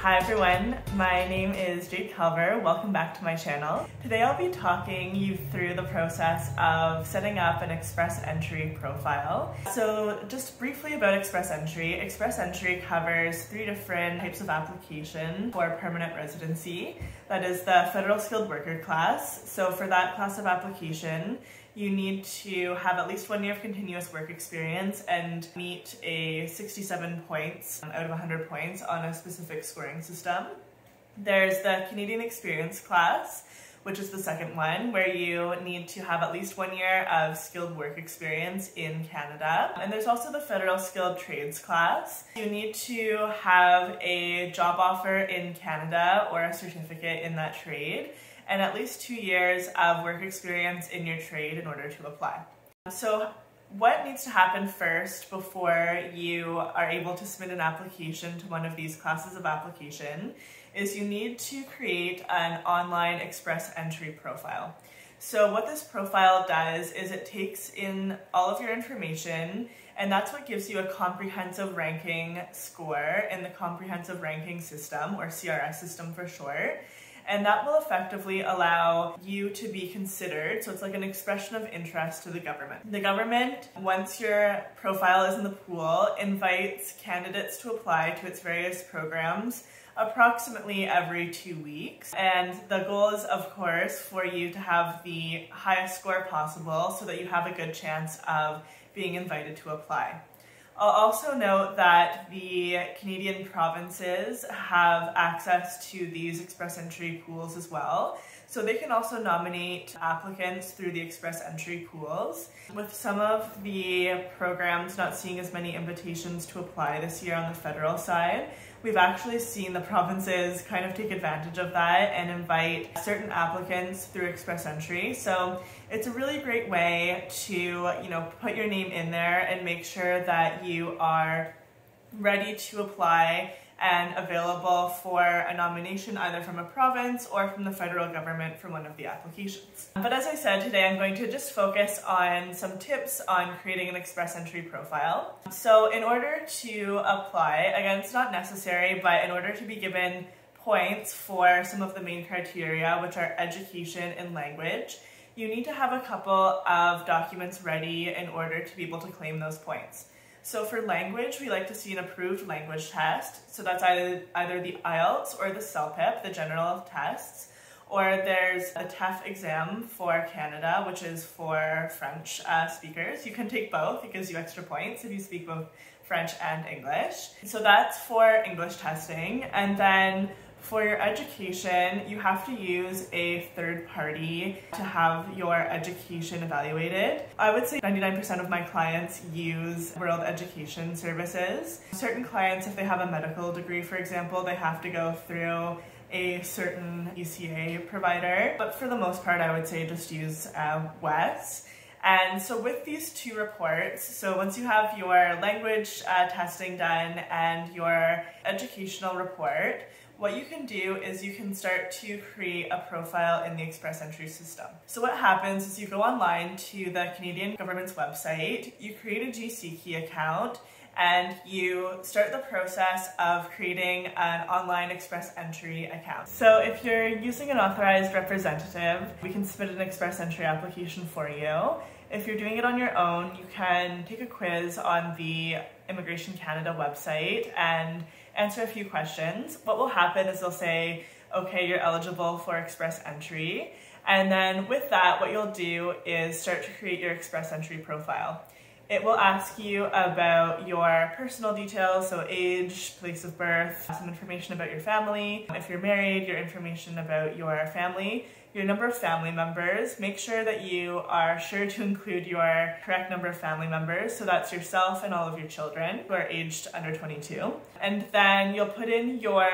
Hi everyone, my name is Jade Calver. Welcome back to my channel. Today I'll be talking you through the process of setting up an Express Entry profile. So just briefly about Express Entry. Express Entry covers three different types of application for permanent residency. That is the Federal Skilled Worker class. So for that class of application, you need to have at least one year of continuous work experience and meet a 67 points out of 100 points on a specific scoring system. There's the Canadian Experience class, which is the second one, where you need to have at least one year of skilled work experience in Canada. And there's also the Federal Skilled Trades class. You need to have a job offer in Canada or a certificate in that trade and at least two years of work experience in your trade in order to apply. So what needs to happen first before you are able to submit an application to one of these classes of application is you need to create an online express entry profile. So what this profile does is it takes in all of your information and that's what gives you a comprehensive ranking score in the comprehensive ranking system or CRS system for short and that will effectively allow you to be considered. So it's like an expression of interest to the government. The government, once your profile is in the pool, invites candidates to apply to its various programs approximately every two weeks. And the goal is, of course, for you to have the highest score possible so that you have a good chance of being invited to apply. I'll also note that the Canadian provinces have access to these express entry pools as well. So they can also nominate applicants through the express entry pools. With some of the programs not seeing as many invitations to apply this year on the federal side, we've actually seen the provinces kind of take advantage of that and invite certain applicants through express entry. So it's a really great way to, you know, put your name in there and make sure that you are ready to apply and available for a nomination either from a province or from the federal government for one of the applications. But as I said, today I'm going to just focus on some tips on creating an express entry profile. So in order to apply, again, it's not necessary, but in order to be given points for some of the main criteria, which are education and language, you need to have a couple of documents ready in order to be able to claim those points. So for language, we like to see an approved language test. So that's either, either the IELTS or the CELPIP, the general tests, or there's the TEF exam for Canada, which is for French uh, speakers. You can take both, it gives you extra points if you speak both French and English. So that's for English testing. And then for your education, you have to use a third party to have your education evaluated. I would say 99% of my clients use World Education Services. Certain clients, if they have a medical degree, for example, they have to go through a certain ECA provider. But for the most part, I would say just use uh, WES. And so with these two reports, so once you have your language uh, testing done and your educational report, what you can do is you can start to create a profile in the Express Entry system. So what happens is you go online to the Canadian government's website, you create a GC key account, and you start the process of creating an online express entry account. So if you're using an authorized representative, we can submit an express entry application for you. If you're doing it on your own, you can take a quiz on the Immigration Canada website and answer a few questions. What will happen is they'll say, okay, you're eligible for express entry. And then with that, what you'll do is start to create your express entry profile. It will ask you about your personal details, so age, place of birth, some information about your family. If you're married, your information about your family, your number of family members. Make sure that you are sure to include your correct number of family members, so that's yourself and all of your children who are aged under 22. And then you'll put in your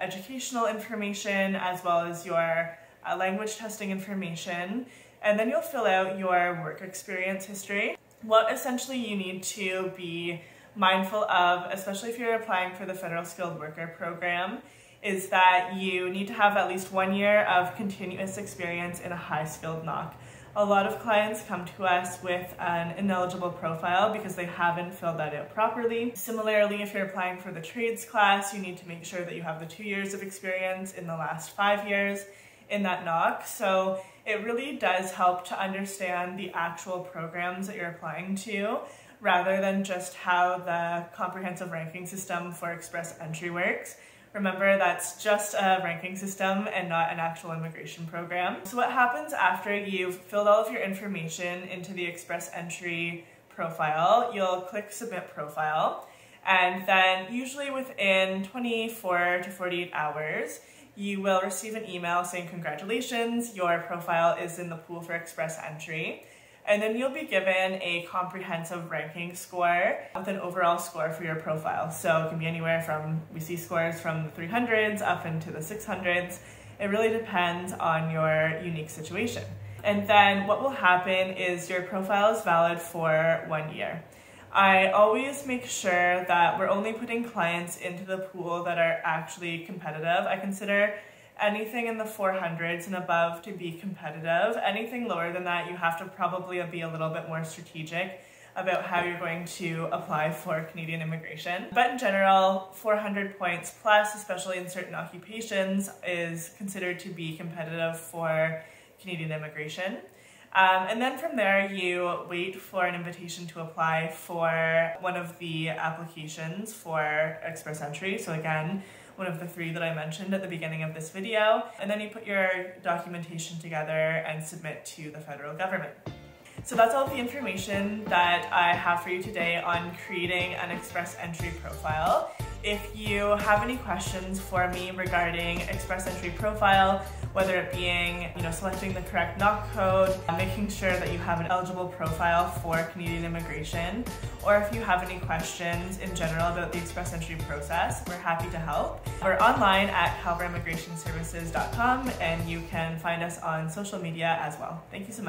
educational information as well as your uh, language testing information, and then you'll fill out your work experience history what essentially you need to be mindful of, especially if you're applying for the Federal Skilled Worker Program, is that you need to have at least one year of continuous experience in a high skilled NOC. A lot of clients come to us with an ineligible profile because they haven't filled that out properly. Similarly, if you're applying for the trades class, you need to make sure that you have the two years of experience in the last five years in that NOC. So it really does help to understand the actual programs that you're applying to rather than just how the comprehensive ranking system for express entry works. Remember, that's just a ranking system and not an actual immigration program. So what happens after you've filled all of your information into the express entry profile, you'll click submit profile. And then usually within 24 to 48 hours, you will receive an email saying congratulations, your profile is in the pool for express entry. And then you'll be given a comprehensive ranking score with an overall score for your profile. So it can be anywhere from, we see scores from the 300s up into the 600s. It really depends on your unique situation. And then what will happen is your profile is valid for one year. I always make sure that we're only putting clients into the pool that are actually competitive. I consider anything in the 400s and above to be competitive. Anything lower than that, you have to probably be a little bit more strategic about how you're going to apply for Canadian immigration. But in general, 400 points plus, especially in certain occupations, is considered to be competitive for Canadian immigration. Um, and then from there, you wait for an invitation to apply for one of the applications for Express Entry. So again, one of the three that I mentioned at the beginning of this video. And then you put your documentation together and submit to the federal government. So that's all the information that I have for you today on creating an Express Entry profile. If you have any questions for me regarding Express Entry profile, whether it being, you know, selecting the correct NOC code, making sure that you have an eligible profile for Canadian immigration, or if you have any questions in general about the Express Entry process, we're happy to help. We're online at calverimmigrationservices.com and you can find us on social media as well. Thank you so much.